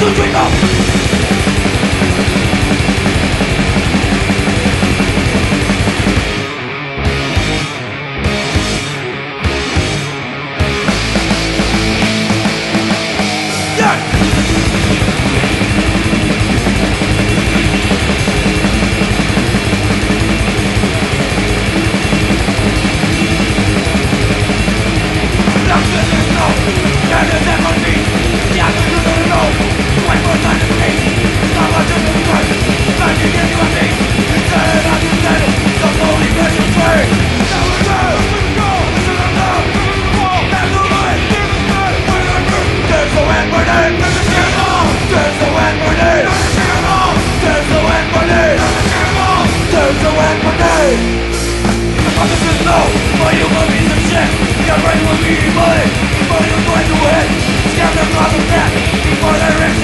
Đưa 踪 No, my human in the chest Your brain will be money But you'll find the way Scatter across the path Before they reach